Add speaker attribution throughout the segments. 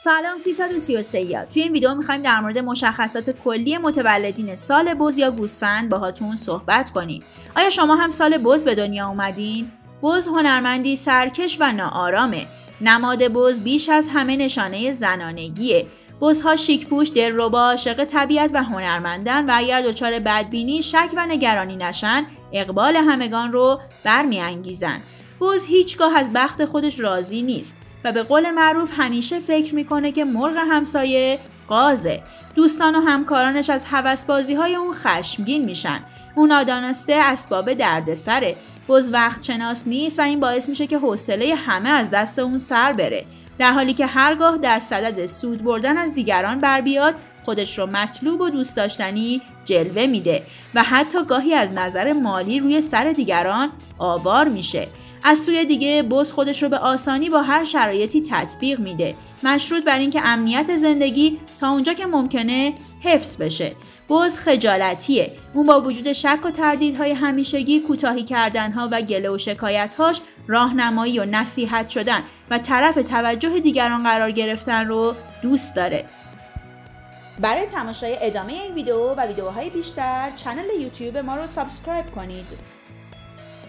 Speaker 1: سلام 333 یا توی این ویدیو می‌خوایم در مورد مشخصات کلی متولدین سال بز یا گوسفند باهاتون صحبت کنیم. آیا شما هم سال بز به دنیا اومدین؟ بز هنرمندی سرکش و ناآرامه. نماد بز بیش از همه نشانه زنانگیه. بزها شیکپوش دلربا عاشق طبیعت و هنرمندن و اگر دچار بدبینی شک و نگرانی نشن اقبال همگان رو برمیانگیزن. بز هیچگاه از بخت خودش راضی نیست. به قول معروف همیشه فکر می‌کنه که مرغ همسایه قازه. دوستان و همکارانش از حوسبازی های اون خشمگین میشن. اون آدانسته اسباب دردسره. بز وقت شناس نیست و این باعث میشه که حوصله همه از دست اون سر بره. در حالی که هرگاه در صدد سود بردن از دیگران بر بیاد خودش رو مطلوب و دوست داشتنی جلوه میده و حتی گاهی از نظر مالی روی سر دیگران آوار میشه. از سوی دیگه بز خودش رو به آسانی با هر شرایطی تطبیق میده. مشروط بر اینکه امنیت زندگی تا اونجا که ممکنه حفظ بشه. بز خجالتیه. اون با وجود شک و تردیدهای همیشگی کوتاهی کردنها و گله و شکایتهاش راهنمایی و نصیحت شدن و طرف توجه دیگران قرار گرفتن رو دوست داره. برای تماشای ادامه این ویدیو و ویدیوهای بیشتر channel یوتیوب ما رو subscribe کنید.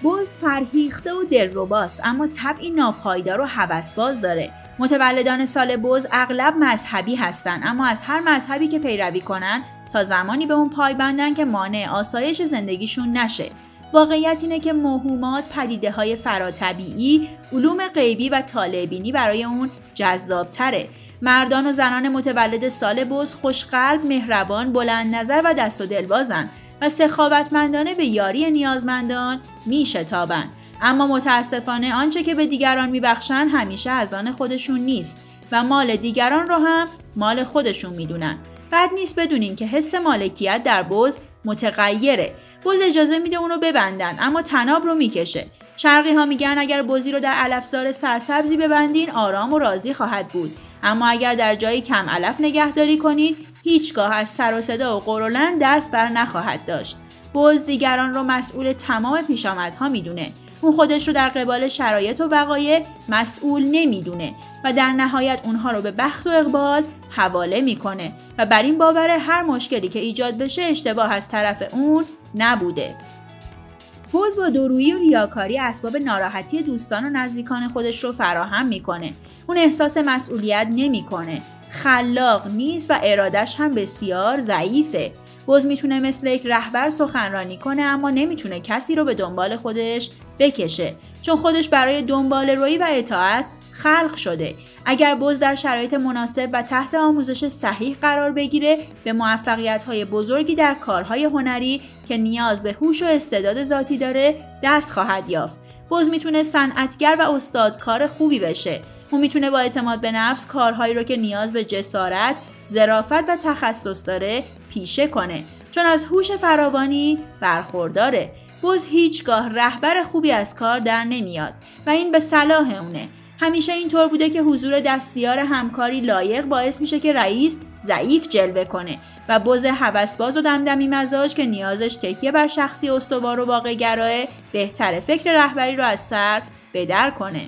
Speaker 1: بز فرهیخته و دلرباست اما طبعی ناپایدار و هوسباز داره. متولدان سال بز اغلب مذهبی هستند اما از هر مذهبی که پیروی کنن تا زمانی به اون پایبندن که مانع آسایش زندگیشون نشه. واقعیت اینه که موهومات پدیده های فراطبیعی علوم غیبی و طالعبینی برای اون جذابتره. مردان و زنان متولد سال بز خوشقلب مهربان بلند نظر و دست و دلبازن. و سخاوتمندانه به یاری نیازمندان میشتابند. اما متاسفانه آنچه که به دیگران میبخشند همیشه از آن خودشون نیست و مال دیگران رو هم مال خودشون می‌دونن. بد نیست بدونین که حس مالکیت در بز متغیره. بز اجازه میده اونو ببندن اما تناب رو می‌کشه. شرقی ها میگن اگر بزی رو در علفزار سرسبزی ببندین آرام و راضی خواهد بود. اما اگر در جایی کم علف نگهداری کنین هیچگاه از سر و صدا و قرولن دست بر نخواهد داشت. بز دیگران رو مسئول تمام پیشامدها می‌دونه. اون خودش رو در قبال شرایط و وقایع مسئول نمی‌دونه و در نهایت اونها رو به بخت و اقبال حواله می‌کنه و بر این باور هر مشکلی که ایجاد بشه اشتباه از طرف اون نبوده. بز با درویی و ریاکاری اسباب ناراحتی دوستان و نزدیکان خودش رو فراهم می‌کنه. اون احساس مسئولیت نمی‌کنه. خلاق نیست و ارادش هم بسیار ضعیفه. بز می‌تونه مثل یک رهبر سخنرانی کنه اما نمی‌تونه کسی رو به دنبال خودش بکشه چون خودش برای دنبال روی و اطاعت خلق شده. اگر بز در شرایط مناسب و تحت آموزش صحیح قرار بگیره به موفقیت های بزرگی در کارهای هنری که نیاز به هوش و استعداد ذاتی داره دست خواهد یافت. بز می‌تونه صنعتگر و استادکار خوبی بشه. اون می‌تونه با اعتماد به نفس کارهایی رو که نیاز به جسارت، ظرافت و تخصص داره پیشه کنه. چون از هوش فراوانی برخورداره. بز هیچگاه رهبر خوبی از کار در نمیاد و این به صلاح اونه. همیشه اینطور بوده که حضور دستیار همکاری لایق باعث میشه که رئیس ضعیف جلوه کنه و بز هوسباز و دمدمی مزاج که نیازش تکیه بر شخصی استوار و واقع گراه بهتر فکر رهبری رو از سر بدر کنه.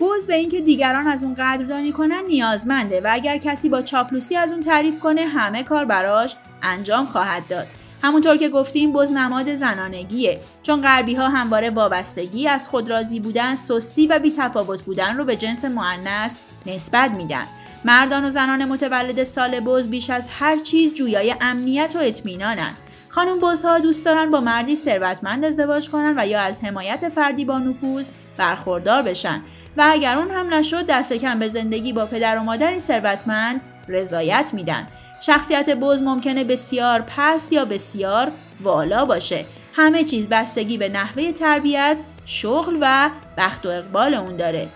Speaker 1: بز به اینکه دیگران از اون قدردانی کنن نیازمنده و اگر کسی با چاپلوسی از اون تعریف کنه همه کار براش انجام خواهد داد. همونطور که گفتیم بز نماد زنانگیه چون غربی ها همواره وابستگی از خود راضی بودن سستی و بیتفاوت بودن رو به جنس معنس نسبت میدن. مردان و زنان متولد سال بز بیش از هر چیز جویای امنیت و اطمینانن. خانم بزها دوست دارن با مردی ثروتمند ازدواج کنن و یا از حمایت فردی با نفوذ برخوردار بشن. و اگر اون هم نشد دست کم به زندگی با پدر و مادری ثروتمند رضایت میدن. شخصیت بز ممکنه بسیار پست یا بسیار والا باشه. همه چیز بستگی به نحوه تربیت شغل و بخت و اقبال اون داره.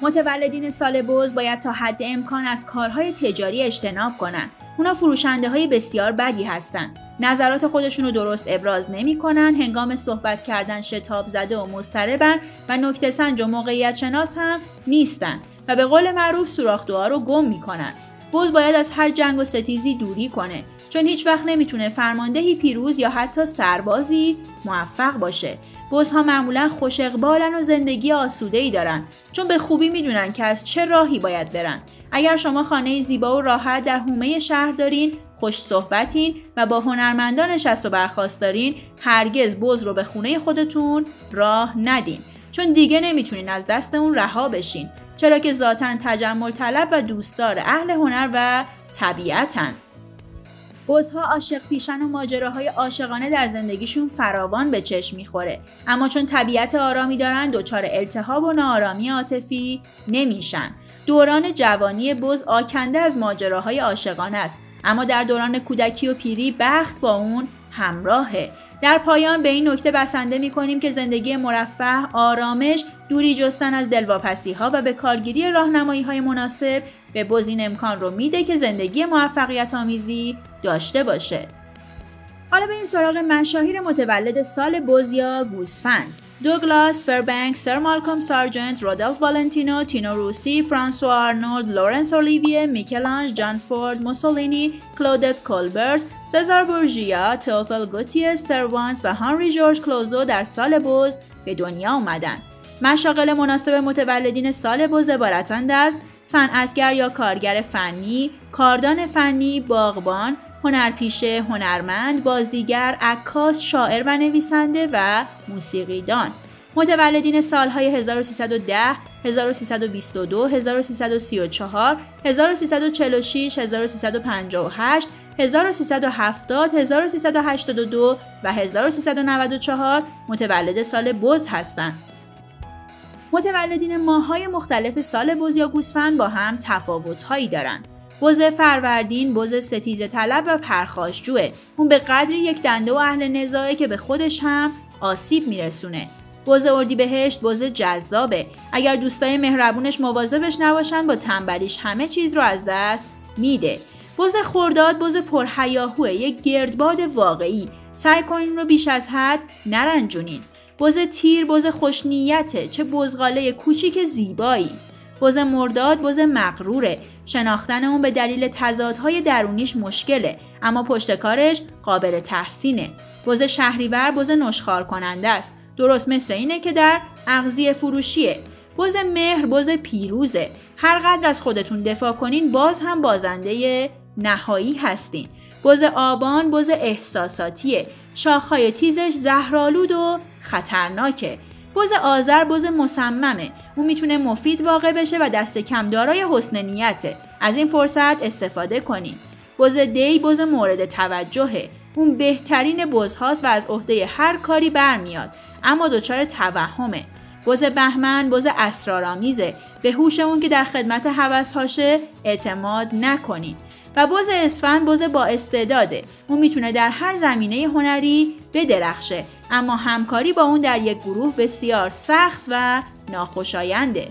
Speaker 1: متولدین سال بز باید تا حد امکان از کارهای تجاری اجتناب کنن. اونا فروشنده های بسیار بدی هستن. نظرات خودشون رو درست ابراز نمی‌کنن هنگام صحبت کردن شتاب زده و مضطربن و نکته سنج و موقعیت شناس هم نیستن و به قول معروف سوراخ رو گم می‌کنن. بز باید از هر جنگ و ستیزی دوری کنه چون هیچ وقت نمی‌تونه فرماندهی پیروز یا حتی سربازی موفق باشه. بزها معمولا خوش اقبالن و زندگی آسوده ای دارن چون به خوبی می‌دونن که از چه راهی باید برن. اگر شما خانه زیبا و راحت در حومه شهر دارین خوش صحبتین و با هنرمندان نشست و برخواست دارین هرگز بز رو به خونه خودتون راه ندین چون دیگه نمی‌تونین از دست اون رها بشین. چرا که ذاتا تجمل طلب و دوستدار اهل هنر و طبیعتن. بزها عاشق پیشن و ماجراهای عاشقانه در زندگیشون فراوان به چشم می‌خوره. اما چون طبیعت آرامی دارن دچار التهاب و ناآرامی عاطفی نمیشن. دوران جوانی بز آکنده از ماجراهای عاشقانه است. اما در دوران کودکی و پیری بخت با اون همراهه. در پایان به این نکته بسنده می کنیم که زندگی مرفه، آرامش، دوری جستن از دلواپسی ها و به کارگیری راهنمایی های مناسب به بزین امکان رو میده که زندگی موفقیت آمیزی داشته باشه. حالا بریم سراغ مشاهیر متولد سال بز یا گوسفند. دوگلاس، فربنک، سر مالکوم سارجنت، رودلف والنتینو، تینو روسی، فرانسوا آرنولد، لورنس اولیویه، میکل‌آنژ، جان فورد، موسولینی، کلودت کولبرت، سزار بورژیا، تئوفیل گوتیه، سروانس و هانری جورج کلوزو در سال بز به دنیا اومدن. مشاغل مناسب متولدین سال بز عبارتند از صنعتگر یا کارگر فنی، کاردان فنی، باغبان، هنرپیشه، هنرمند، بازیگر، عکاس، شاعر و نویسنده و موسیقیدان. متولدین سالهای 1310، 1322, 1334, 1346, 1358, 1370, 1382 و 1394 متولد سال بز هستند. متولدین ماهای مختلف سال بز یا گوسفند با هم تفاوتهایی دارند. بز فروردین بز ستیز طلب و پرخاشجوه اون به قدری یک دنده و اهل نزاعه که به خودش هم آسیب میرسونه. بز بهشت بز جذابه. اگر دوستای مهربونش مواظبش نباشن با تنبلیش همه چیز رو از دست میده. بز خورداد بز پرهیاهوه. یک گردباد واقعی. سعی کنین رو بیش از حد نرنجونین. بز تیر بز خوشنیته. چه بزغاله کوچیک زیبایی. بز مرداد بز مغروره. شناختن اون به دلیل تضادهای درونیش مشکله اما پشتکارش قابل تحسینه. بز شهریور بز نشخار کننده است. درست مثل اینه که در اغذیه فروشیه. بز مهر بز پیروزه. هر قدر از خودتون دفاع کنین باز هم بازنده نهایی هستین. بز آبان بز احساساتیه. شاخهای تیزش زهرالود و خطرناکه. بز آذر بز مصممه. اون می‌تونه مفید واقع بشه و دست کم دارای حسن نیته از این فرصت استفاده کنین بز دی بز مورد توجهه. اون بهترین بزهاست و از عهده هر کاری برمیاد. اما دچار توهمه. بز بهمن بز اسرارآمیزه. به هوش اون که در خدمت هاشه اعتماد نکنین و بز اسفند بز با استعداده. اون می‌تونه در هر زمینه هنری بدرخشه اما همکاری با اون در یک گروه بسیار سخت و ناخوشاینده.